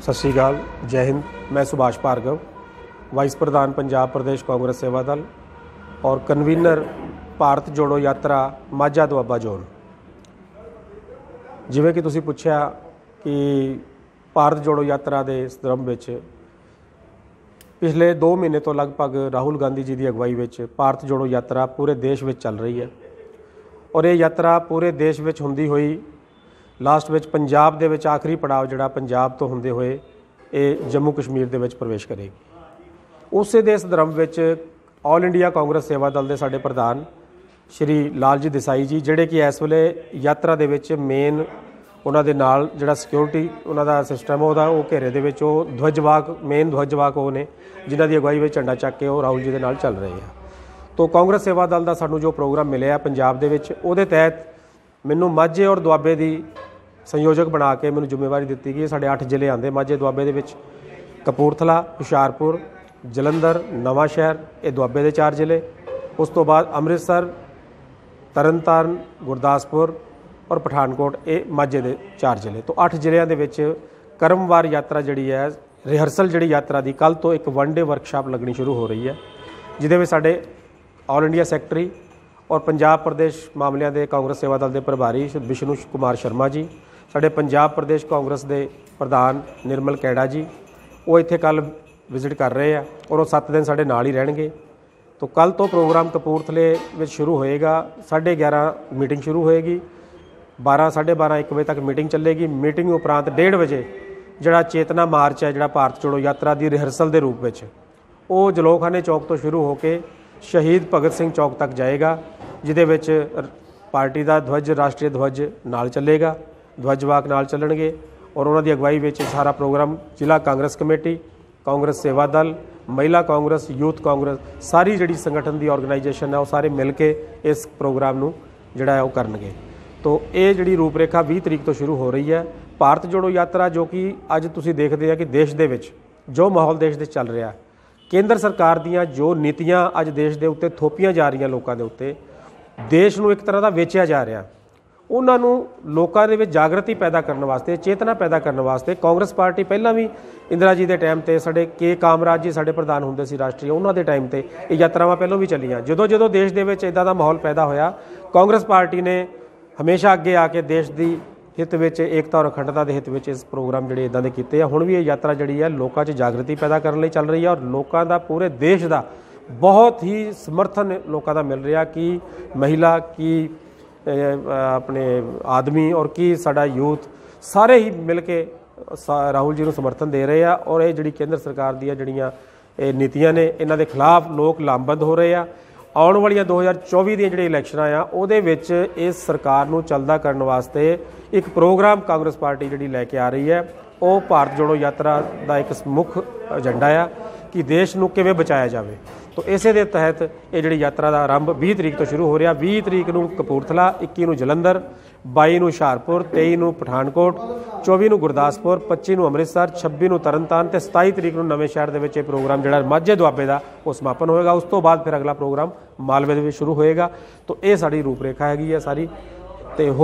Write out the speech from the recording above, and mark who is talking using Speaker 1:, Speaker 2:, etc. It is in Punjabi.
Speaker 1: ਸਤਿ ਸ਼੍ਰੀ ਅਕਾਲ, ਜੈ ਹਿੰਦ, ਮੈਂ ਸੁਭਾਸ਼ ਭਾਰਗਵ, ਵਾਈਸ ਪ੍ਰਧਾਨ ਪੰਜਾਬ ਪ੍ਰਦੇਸ਼ ਕਾਂਗਰਸ ਸੇਵਾ ਦਲ ਔਰ ਕਨਵੀਨਰ ਭਾਰਤ ਜੋੜੋ ਯਾਤਰਾ ਮਾਝਾ ਦੁਆਬਾ ਜ਼ੋਨ। ਜਿਵੇਂ ਕਿ ਤੁਸੀਂ ਪੁੱਛਿਆ ਕਿ ਭਾਰਤ ਜੋੜੋ ਯਾਤਰਾ ਦੇ ਸੰਦਰਭ ਵਿੱਚ ਪਿਛਲੇ 2 ਮਹੀਨੇ ਤੋਂ ਲਗਭਗ ਰਾਹੁਲ ਗਾਂਧੀ ਜੀ ਦੀ ਅਗਵਾਈ ਵਿੱਚ ਭਾਰਤ ਜੋੜੋ ਯਾਤਰਾ ਪੂਰੇ ਦੇਸ਼ ਵਿੱਚ ਚੱਲ ਰਹੀ ਹੈ। ਔਰ ਇਹ ਯਾਤਰਾ ਪੂਰੇ ਦੇਸ਼ ਵਿੱਚ ਹੁੰਦੀ ਹੋਈ ਲਾਸਟ ਵਿੱਚ ਪੰਜਾਬ ਦੇ ਵਿੱਚ ਆਖਰੀ ਪੜਾਅ ਜਿਹੜਾ ਪੰਜਾਬ ਤੋਂ ਹੁੰਦੇ ਹੋਏ ਇਹ ਜੰਮੂ ਕਸ਼ਮੀਰ ਦੇ ਵਿੱਚ ਪ੍ਰਵੇਸ਼ ਕਰੇਗੀ ਉਸੇ ਦੇ ਸੰਦਰਭ ਵਿੱਚ ਆਲ ਇੰਡੀਆ ਕਾਂਗਰਸ ਸੇਵਾ ਦਲ ਦੇ ਸਾਡੇ ਪ੍ਰਧਾਨ ਸ਼੍ਰੀ ਲਾਲਜੀ ਦੇਸਾਈ ਜੀ, ਜਿਹੜੇ ਕਿ ਇਸ ਵੇਲੇ ਯਾਤਰਾ ਦੇ ਵਿੱਚ ਮੇਨ ਉਹਨਾਂ ਦੇ ਨਾਲ ਜਿਹੜਾ ਸਿਕਿਉਰਿਟੀ ਉਹਨਾਂ ਦਾ ਸਿਸਟਮ ਉਹਦਾ ਉਹ ਘੇਰੇ ਦੇ ਵਿੱਚ, ਉਹ ਧਵਜਵਾਕ ਮੇਨ ਧਵਜਵਾਕ ਉਹ ਨੇ, ਜਿਨ੍ਹਾਂ ਦੀ ਅਗਵਾਈ ਵਿੱਚ ਝੰਡਾ ਚੱਕ ਕੇ ਉਹ ਰਾਹੁਲ ਜੀ ਦੇ ਨਾਲ ਚੱਲ ਰਹੇ ਆ। ਤੋਂ ਕਾਂਗਰਸ ਸੇਵਾ ਦਲ ਦਾ ਸਾਨੂੰ ਜੋ ਪ੍ਰੋਗਰਾਮ ਮਿਲਿਆ ਪੰਜਾਬ ਦੇ ਵਿੱਚ, ਉਹਦੇ ਤਹਿਤ ਮੈਨੂੰ ਮਾਝੇ ਔਰ ਦੁਆਬੇ ਦੀ ਸੰਯੋਜਕ ਬਣਾ ਕੇ ਮੈਨੂੰ ਜ਼ਿੰਮੇਵਾਰੀ ਦਿੱਤੀ ਗਈ। ਸਾਡੇ 8 ਜ਼ਿਲ੍ਹੇ ਆਂਦੇ ਮਾਝੇ ਦੁਆਬੇ ਦੇ ਵਿੱਚ ਕਪੂਰਥਲਾ, ਹੁਸ਼ਿਆਰਪੁਰ, ਜਲੰਧਰ, ਨਵਾਂ ਸ਼ਹਿਰ, ਇਹ ਦੁਆਬੇ ਦੇ ਚਾਰ ਜ਼ਿਲ੍ਹੇ। ਉਸ ਤੋਂ ਬਾਅਦ ਅੰਮ੍ਰਿਤਸਰ, ਤਰਨਤਾਰਨ, ਗੁਰਦਾਸਪੁਰ ਔਰ ਪਠਾਨਕੋਟ, ਇਹ ਮਾਝੇ ਦੇ ਚਾਰ ਜ਼ਿਲ੍ਹੇ। ਤੋਂ 8 ਜ਼ਿਲ੍ਹਿਆਂ ਦੇ ਵਿੱਚ ਕਰਮਵਾਰ ਯਾਤਰਾ ਜਿਹੜੀ ਹੈ, ਰਿਹਰਸਲ ਜਿਹੜੀ ਯਾਤਰਾ ਦੀ ਕੱਲ ਤੋਂ ਇੱਕ ਵਨ ਡੇ ਵਰਕਸ਼ਾਪ ਲੱਗਣੀ ਸ਼ੁਰੂ ਹੋ ਰਹੀ ਹੈ, ਜਿਹਦੇ ਵਿੱਚ ਸਾਡੇ ਆਲ ਇੰਡੀਆ ਸੈਕਟਰੀ ਔਰ ਪੰਜਾਬ ਪ੍ਰਦੇਸ਼ ਮਾਮਲਿਆਂ ਦੇ ਕਾਂਗਰਸ ਸੇਵਾ ਦਲ ਦੇ ਪ੍ਰਭਾਰੀ ਸ਼੍ਰੀ ਵਿਸ਼ਨੂੰ ਕੁਮਾਰ ਸ਼ਰਮਾ ਜੀ ਸਾਡੇ ਪੰਜਾਬ ਪ੍ਰਦੇਸ਼ ਕਾਂਗਰਸ ਦੇ ਪ੍ਰਧਾਨ ਨਿਰਮਲ ਕੈੜਾ ਜੀ, ਉਹ ਇੱਥੇ ਕੱਲ ਵਿਜ਼ਿਟ ਕਰ ਰਹੇ ਆ ਔਰ ਉਹ 7 ਦਿਨ ਸਾਡੇ ਨਾਲ ਹੀ ਰਹਿਣਗੇ। ਤੋਂ ਕੱਲ ਤੋਂ ਪ੍ਰੋਗਰਾਮ ਕਪੂਰਥਲੇ ਵਿੱਚ ਸ਼ੁਰੂ ਹੋਏਗਾ 11:30 ਮੀਟਿੰਗ ਸ਼ੁਰੂ ਹੋਏਗੀ 12 12:30 1 ਵਜੇ ਤੱਕ ਮੀਟਿੰਗ ਚੱਲੇਗੀ। ਮੀਟਿੰਗ ਉਪਰੰਤ 1:30 ਵਜੇ ਜਿਹੜਾ ਚੇਤਨਾ ਮਾਰਚ ਹੈ, ਜਿਹੜਾ ਭਾਰਤ ਜੋੜੋ ਯਾਤਰਾ ਦੀ ਰਿਹਰਸਲ ਦੇ ਰੂਪ ਵਿੱਚ, ਉਹ ਜਲੋਖਾਨੇ ਚੌਕ ਤੋਂ ਸ਼ੁਰੂ ਹੋ ਕੇ ਸ਼ਹੀਦ ਭਗਤ ਸਿੰਘ ਚੌਕ ਤੱਕ ਜਾਏਗਾ, ਜਿਹਦੇ ਵਿੱਚ ਪਾਰਟੀ ਦਾ ਧਵਜ, ਰਾਸ਼ਟਰੀ ਧਵਜ ਨਾਲ ਚੱਲੇਗਾ। ਧਵਜਵਾਕ ਨਾਲ ਚੱਲਣਗੇ ਔਰ ਉਹਨਾਂ ਦੀ ਅਗਵਾਈ ਵਿੱਚ ਇਹ ਸਾਰਾ ਪ੍ਰੋਗਰਾਮ ਜ਼ਿਲ੍ਹਾ ਕਾਂਗਰਸ ਕਮੇਟੀ, ਕਾਂਗਰਸ ਸੇਵਾ ਦਲ, ਮਹਿਲਾ ਕਾਂਗਰਸ, ਯੂਥ ਕਾਂਗਰਸ, ਸਾਰੀ ਜਿਹੜੀ ਸੰਗਠਨ ਦੀ ਆਰਗੇਨਾਈਜੇਸ਼ਨ ਹੈ ਉਹ ਸਾਰੇ ਮਿਲ ਕੇ ਇਸ ਪ੍ਰੋਗਰਾਮ ਨੂੰ ਜਿਹੜਾ ਹੈ ਉਹ ਕਰਨਗੇ। ਤੋਂ ਇਹ ਜਿਹੜੀ ਰੂਪਰੇਖਾ 20 ਤਰੀਕ ਤੋਂ ਸ਼ੁਰੂ ਹੋ ਰਹੀ ਹੈ, ਭਾਰਤ ਜੋੜੋ ਯਾਤਰਾ ਜੋ ਕਿ ਅੱਜ ਤੁਸੀਂ ਦੇਖਦੇ ਆ ਕਿ ਦੇਸ਼ ਦੇ ਵਿੱਚ ਜੋ ਮਾਹੌਲ ਦੇਸ਼ ਦੇ ਚੱਲ ਰਿਹਾ, ਕੇਂਦਰ ਸਰਕਾਰ ਦੀਆਂ ਜੋ ਨੀਤੀਆਂ ਅੱਜ ਦੇਸ਼ ਦੇ ਉੱਤੇ ਥੋਪੀਆਂ ਜਾ ਰਹੀਆਂ ਲੋਕਾਂ ਦੇ ਉੱਤੇ, ਦੇਸ਼ ਨੂੰ ਇੱਕ ਤਰ੍ਹਾਂ ਦਾ ਵੇਚਿਆ ਜਾ ਰਿਹਾ। ਉਹਨਾਂ ਨੂੰ ਲੋਕਾਂ ਦੇ ਵਿੱਚ ਜਾਗਰਤੀ ਪੈਦਾ ਕਰਨ ਵਾਸਤੇ, ਚੇਤਨਾ ਪੈਦਾ ਕਰਨ ਵਾਸਤੇ ਕਾਂਗਰਸ ਪਾਰਟੀ ਪਹਿਲਾਂ ਵੀ ਇੰਦਰਾ ਜੀ ਦੇ ਟਾਈਮ ਤੇ, ਸਾਡੇ ਕੇ ਕਾਮਰਾਜ ਜੀ ਸਾਡੇ ਪ੍ਰਧਾਨ ਹੁੰਦੇ ਸੀ ਰਾਸ਼ਟਰੀ, ਉਹਨਾਂ ਦੇ ਟਾਈਮ ਤੇ ਇਹ ਯਾਤਰਾਵਾਂ ਪਹਿਲਾਂ ਵੀ ਚੱਲੀਆਂ। ਜਦੋਂ ਜਦੋਂ ਦੇਸ਼ ਦੇ ਵਿੱਚ ਇਦਾਂ ਦਾ ਮਾਹੌਲ ਪੈਦਾ ਹੋਇਆ, ਕਾਂਗਰਸ ਪਾਰਟੀ ਨੇ ਹਮੇਸ਼ਾ ਅੱਗੇ ਆ ਕੇ ਦੇਸ਼ ਦੀ ਹਿੱਤ ਵਿੱਚ, ਏਕਤਾ ਔਰ ਅਖੰਡਤਾ ਦੇ ਹਿੱਤ ਵਿੱਚ ਇਸ ਪ੍ਰੋਗਰਾਮ ਜਿਹੜੇ ਇਦਾਂ ਦੇ ਕੀਤੇ ਆ, ਹੁਣ ਵੀ ਇਹ ਯਾਤਰਾ ਜਿਹੜੀ ਹੈ ਲੋਕਾਂ 'ਚ ਜਾਗਰਤੀ ਪੈਦਾ ਕਰਨ ਲਈ ਚੱਲ ਰਹੀ ਹੈ ਔਰ ਲੋਕਾਂ ਦਾ ਪੂਰੇ ਦੇਸ਼ ਦਾ ਬਹੁਤ ਹੀ ਸਮਰਥਨ ਲੋਕਾਂ ਦਾ ਮਿਲ ਰਿਹਾ ਕਿ ਮਹਿਲਾ, ਕੀ ਆਪਣੇ ਆਦਮੀ ਔਰ ਕੀ ਸਾਡਾ ਯੂਥ ਸਾਰੇ ਹੀ ਮਿਲ ਕੇ ਸਾ- ਰਾਹੁਲ ਜੀ ਨੂੰ ਸਮਰਥਨ ਦੇ ਰਹੇ ਆ ਔਰ ਇਹ ਜਿਹੜੀ ਕੇਂਦਰ ਸਰਕਾਰ ਦੀਆਂ ਜਿਹੜੀਆਂ ਇਹ ਨੀਤੀਆਂ ਨੇ, ਇਹਨਾਂ ਦੇ ਖਿਲਾਫ ਲੋਕ ਲਾਮਬੰਦ ਹੋ ਰਹੇ ਆ। ਆਉਣ ਵਾਲੀਆਂ 2024 ਦੀਆਂ ਜਿਹੜੀਆਂ ਇਲੈਕਸ਼ਨਾਂ ਆ, ਉਹਦੇ ਵਿੱਚ ਇਸ ਸਰਕਾਰ ਨੂੰ ਚੱਲਦਾ ਕਰਨ ਵਾਸਤੇ ਇੱਕ ਪ੍ਰੋਗਰਾਮ ਕਾਂਗਰਸ ਪਾਰਟੀ ਜਿਹੜੀ ਲੈ ਕੇ ਆ ਰਹੀ ਹੈ, ਉਹ ਭਾਰਤ ਜੋੜੋ ਯਾਤਰਾ ਦਾ ਇੱਕ ਮੁੱਖ ਏਜੰਡਾ ਆ, ਕਿ ਦੇਸ਼ ਨੂੰ ਕਿਵੇਂ ਬਚਾਇਆ ਜਾਵੇ। ਤੋਂ ਇਸੇ ਦੇ ਤਹਿਤ ਇਹ ਜਿਹੜੀ ਯਾਤਰਾ ਦਾ ਆਰੰਭ 20 ਤਰੀਕ ਤੋਂ ਸ਼ੁਰੂ ਹੋ ਰਿਹਾ। 20 ਤਰੀਕ ਨੂੰ ਕਪੂਰਥਲਾ 21 ਨੂੰ ਜਲੰਧਰ 22 ਨੂੰ ਹੁਸ਼ਿਆਰਪੁਰ 23 ਨੂੰ ਪਠਾਨਕੋਟ 24 ਨੂੰ ਗੁਰਦਾਸਪੁਰ 25 ਨੂੰ ਅੰਮ੍ਰਿਤਸਰ 26 ਨੂੰ ਤਰਨਤਾਰਨ ਤੇ 27 ਤਰੀਕ ਨੂੰ ਨਵੇਂ ਸ਼ਹਿਰ ਦੇ ਵਿੱਚ ਇਹ ਪ੍ਰੋਗਰਾਮ ਜਿਹੜਾ ਮਾਝੇ ਦੁਆਬੇ ਦਾ ਉਹ ਸਮਾਪਨ ਹੋਏਗਾ। ਉਸ ਤੋਂ ਬਾਅਦ ਫਿਰ ਅਗਲਾ ਪ੍ਰੋਗਰਾਮ ਮਾਲਵੇ ਦੇ ਵਿੱਚ ਸ਼ੁਰੂ ਹੋਏਗਾ। ਤੋਂ ਇਹ ਸਾਡੀ ਰੂਪਰੇਖਾ ਹੈਗੀ ਹੈ ਸਾਰੀ ਤੇ ਹੋ